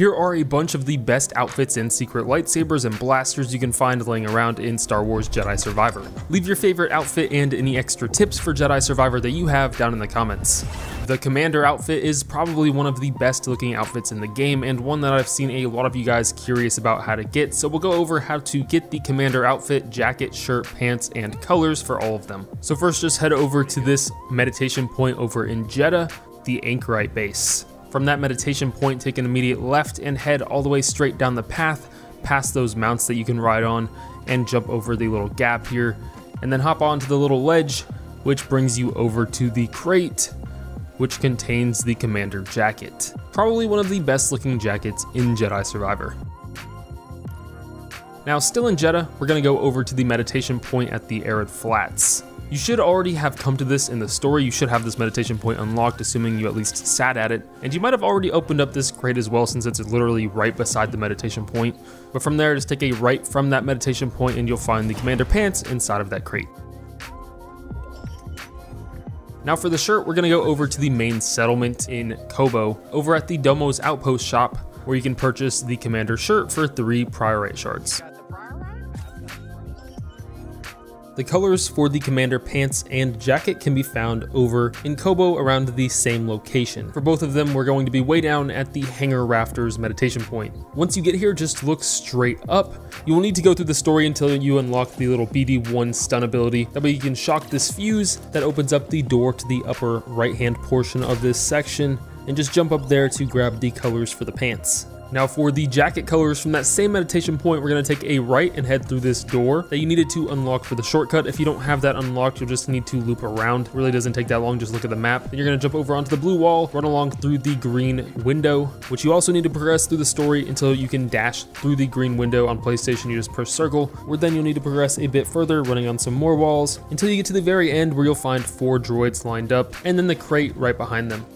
Here are a bunch of the best outfits and secret lightsabers and blasters you can find laying around in Star Wars Jedi Survivor. Leave your favorite outfit and any extra tips for Jedi Survivor that you have down in the comments. The Commander outfit is probably one of the best looking outfits in the game and one that I've seen a lot of you guys curious about how to get, so we'll go over how to get the Commander outfit, jacket, shirt, pants, and colors for all of them. So first just head over to this meditation point over in Jedha, the Anchorite base. From that meditation point, take an immediate left and head all the way straight down the path, past those mounts that you can ride on, and jump over the little gap here, and then hop onto the little ledge, which brings you over to the crate, which contains the Commander jacket. Probably one of the best looking jackets in Jedi Survivor. Now, still in Jedha, we're gonna go over to the meditation point at the Arid Flats. You should already have come to this in the story, you should have this meditation point unlocked assuming you at least sat at it, and you might have already opened up this crate as well since it's literally right beside the meditation point, but from there just take a right from that meditation point and you'll find the commander pants inside of that crate. Now for the shirt, we're gonna go over to the main settlement in Koboh, over at the Doma's Outpost shop, where you can purchase the commander shirt for three priorite shards. The colors for the commander pants and jacket can be found over in Koboh around the same location. For both of them, we're going to be way down at the hangar rafters meditation point. Once you get here, just look straight up. You will need to go through the story until you unlock the little BD1 stun ability. That way you can shock this fuse that opens up the door to the upper right hand portion of this section and just jump up there to grab the colors for the pants. Now for the jacket colors from that same meditation point, we're gonna take a right and head through this door that you needed to unlock for the shortcut. If you don't have that unlocked, you'll just need to loop around. It really doesn't take that long, just look at the map. Then you're gonna jump over onto the blue wall, run along through the green window, which you also need to progress through the story until you can dash through the green window on PlayStation. You just press circle, where then you'll need to progress a bit further, running on some more walls, until you get to the very end where you'll find four droids lined up, and then the crate right behind them.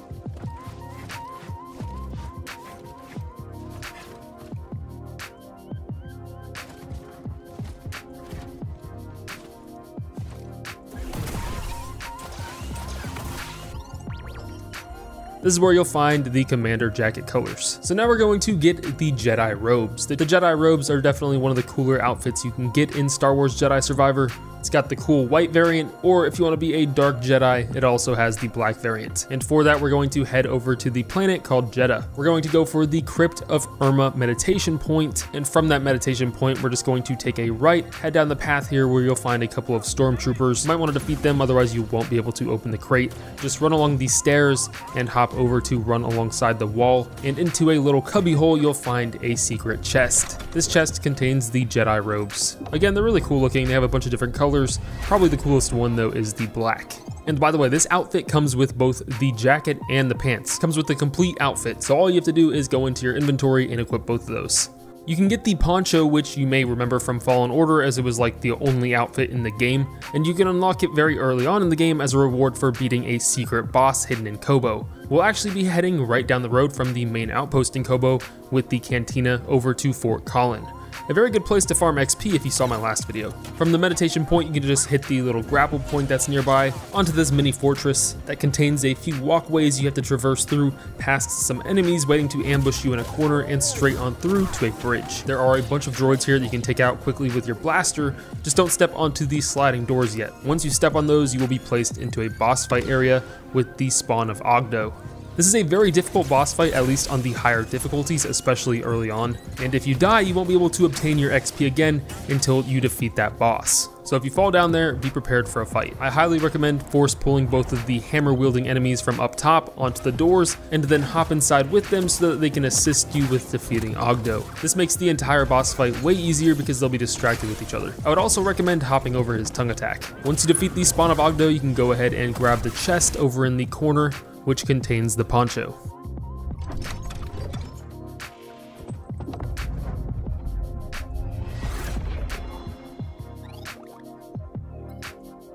This is where you'll find the commander jacket colors. So now we're going to get the Jedi robes. The, Jedi robes are definitely one of the cooler outfits you can get in Star Wars Jedi Survivor. It's got the cool white variant, or if you want to be a dark Jedi, it also has the black variant. And for that, we're going to head over to the planet called Jedha. We're going to go for the Crypt of Uhrma meditation point, and from that meditation point, we're just going to take a right, head down the path here where you'll find a couple of stormtroopers. You might want to defeat them, otherwise you won't be able to open the crate. Just run along these stairs and hop over to run alongside the wall, and into a little cubby hole, you'll find a secret chest. This chest contains the Jedi robes. Again, they're really cool looking. They have a bunch of different colors colors. Probably the coolest one though is the black. And by the way, this outfit comes with both the jacket and the pants. Comes with the complete outfit, so all you have to do is go into your inventory and equip both of those. You can get the poncho, which you may remember from Fallen Order as it was like the only outfit in the game, and you can unlock it very early on in the game as a reward for beating a secret boss hidden in Koboh. We'll actually be heading right down the road from the main outpost in Koboh with the cantina over to Fort Collin. A very good place to farm XP if you saw my last video. From the meditation point, you can just hit the little grapple point that's nearby onto this mini fortress that contains a few walkways you have to traverse through past some enemies waiting to ambush you in a corner and straight on through to a bridge. There are a bunch of droids here that you can take out quickly with your blaster, just don't step onto these sliding doors yet. Once you step on those, you will be placed into a boss fight area with the spawn of Oggdo. This is a very difficult boss fight, at least on the higher difficulties, especially early on, and if you die, you won't be able to obtain your XP again until you defeat that boss. So if you fall down there, be prepared for a fight. I highly recommend force pulling both of the hammer wielding enemies from up top onto the doors and then hop inside with them so that they can assist you with defeating Oggdo. This makes the entire boss fight way easier because they'll be distracted with each other. I would also recommend hopping over his tongue attack. Once you defeat the spawn of Oggdo, you can go ahead and grab the chest over in the corner which contains the poncho.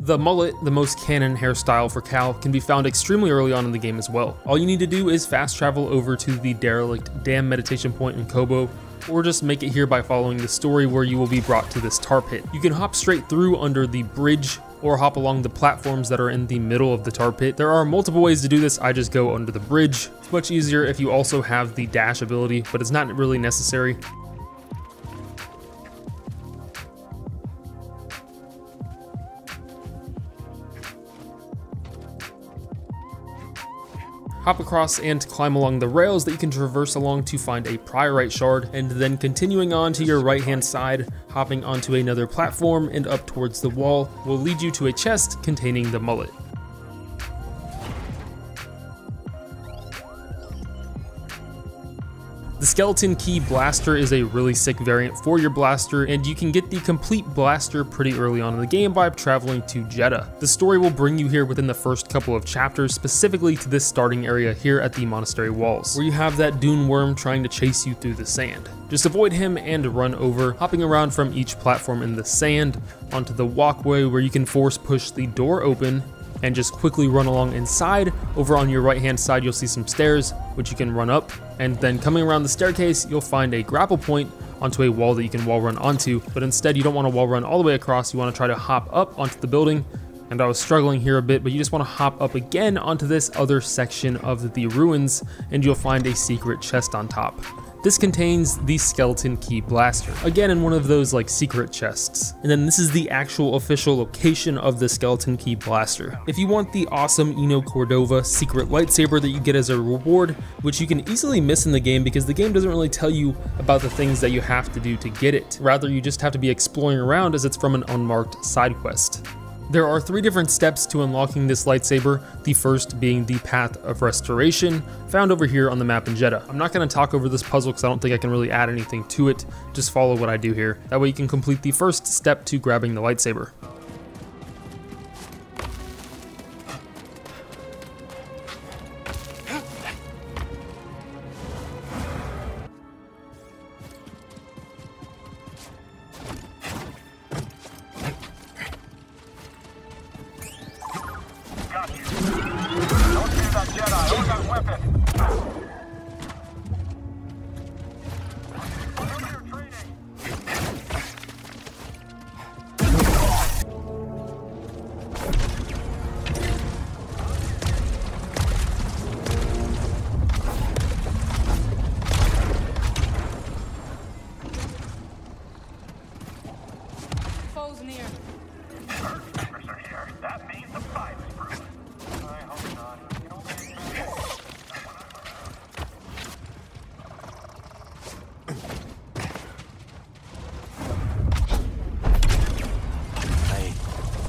The mullet, the most canon hairstyle for Cal, can be found extremely early on in the game as well. All you need to do is fast travel over to the derelict dam meditation point in Koboh, or just make it here by following the story where you will be brought to this tar pit. You can hop straight through under the bridge or hop along the platforms that are in the middle of the tar pit. There are multiple ways to do this, I just go under the bridge. It's much easier if you also have the dash ability, but it's not really necessary. Hop across and climb along the rails that you can traverse along to find a priorite shard, and then continuing on to your right hand side, hopping onto another platform and up towards the wall will lead you to a chest containing the mullet. Skeleton Key Blaster is a really sick variant for your blaster, and you can get the complete blaster pretty early on in the game by traveling to Jedha. The story will bring you here within the first couple of chapters, specifically to this starting area here at the monastery walls, where you have that dune worm trying to chase you through the sand. Just avoid him and run over, hopping around from each platform in the sand onto the walkway where you can force push the door open and just quickly run along inside. Over on your right hand side, you'll see some stairs, which you can run up. And then coming around the staircase, you'll find a grapple point onto a wall that you can wall run onto. But instead, you don't want to wall run all the way across. You want to try to hop up onto the building. And I was struggling here a bit, but you just want to hop up again onto this other section of the ruins, and you'll find a secret chest on top. This contains the Skeleton Key Blaster, again in one of those like secret chests. And then this is the actual official location of the Skeleton Key Blaster. If you want the awesome Eno Cordova secret lightsaber that you get as a reward, which you can easily miss in the game because the game doesn't really tell you about the things that you have to do to get it. Rather, you just have to be exploring around as it's from an unmarked side quest. There are three different steps to unlocking this lightsaber, the first being the Path of Restoration, found over here on the map in Jedha. I'm not going to talk over this puzzle because I don't think I can really add anything to it, just follow what I do here. That way you can complete the first step to grabbing the lightsaber.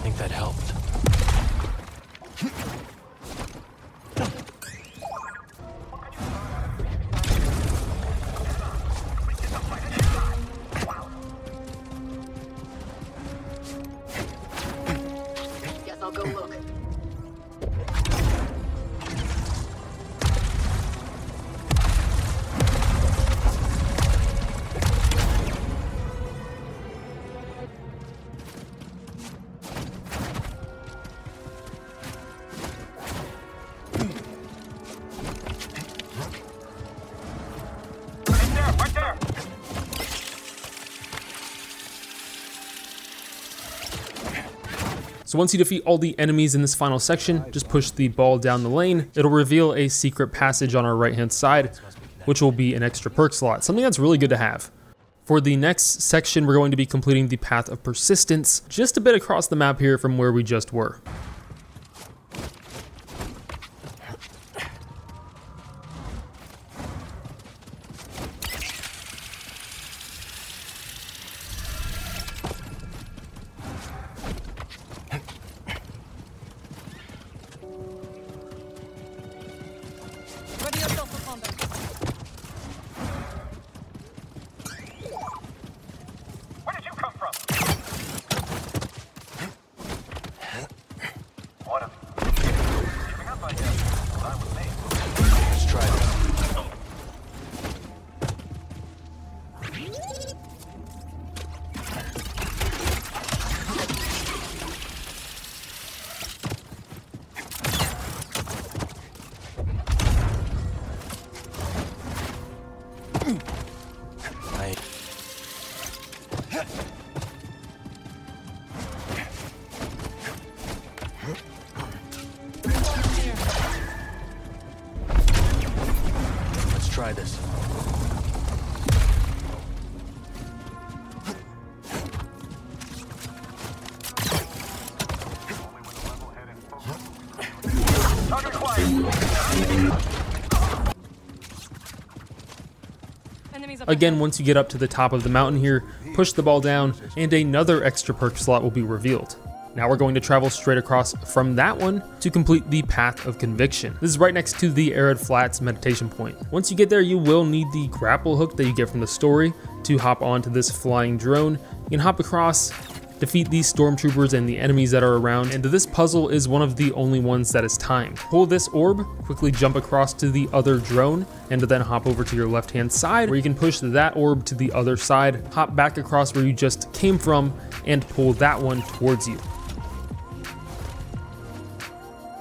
I think that helped. So once you defeat all the enemies in this final section, just push the ball down the lane. It'll reveal a secret passage on our right hand side, which will be an extra perk slot, something that's really good to have. For the next section, we're going to be completing the Path of Persistence, just a bit across the map here from where we just were. Again, once you get up to the top of the mountain here, push the ball down, and another extra perk slot will be revealed. Now we're going to travel straight across from that one to complete the Path of Conviction. This is right next to the Arid Flats meditation point. Once you get there, you will need the grapple hook that you get from the story to hop onto this flying drone. You can hop across, defeat these stormtroopers and the enemies that are around, and this puzzle is one of the only ones that is timed. Pull this orb, quickly jump across to the other drone, and then hop over to your left hand side where you can push that orb to the other side, hop back across where you just came from, and pull that one towards you.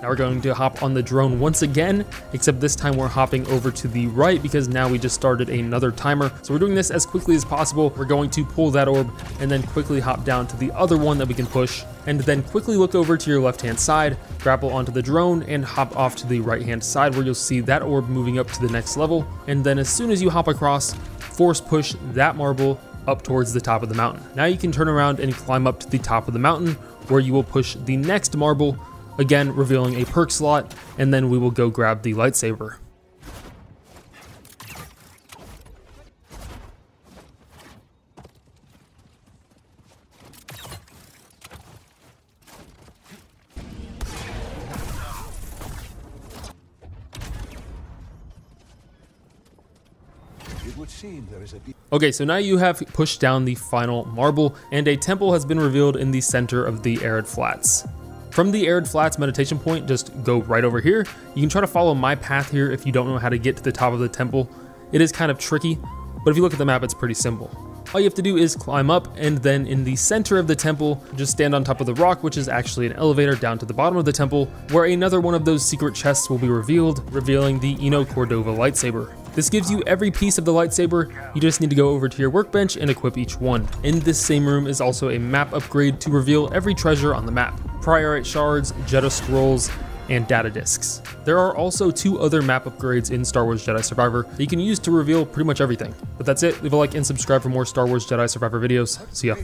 Now we're going to hop on the drone once again, except this time we're hopping over to the right because now we just started another timer. So we're doing this as quickly as possible. We're going to pull that orb and then quickly hop down to the other one that we can push and then quickly look over to your left hand side, grapple onto the drone and hop off to the right hand side where you'll see that orb moving up to the next level. And then as soon as you hop across, force push that marble up towards the top of the mountain. Now you can turn around and climb up to the top of the mountain where you will push the next marble again revealing a perk slot, and then we will go grab the lightsaber. Okay, so now you have pushed down the final marble, and a temple has been revealed in the center of the Arid Flats. From the Arid Flats meditation point, just go right over here. You can try to follow my path here if you don't know how to get to the top of the temple. It is kind of tricky, but if you look at the map, it's pretty simple. All you have to do is climb up and then in the center of the temple, just stand on top of the rock, which is actually an elevator down to the bottom of the temple, where another one of those secret chests will be revealed, revealing the Eno Cordova lightsaber. This gives you every piece of the lightsaber, you just need to go over to your workbench and equip each one. In this same room is also a map upgrade to reveal every treasure on the map. Priorite shards, Jedi scrolls, and data disks. There are also two other map upgrades in Star Wars Jedi Survivor that you can use to reveal pretty much everything. But that's it, leave a like and subscribe for more Star Wars Jedi Survivor videos. See ya.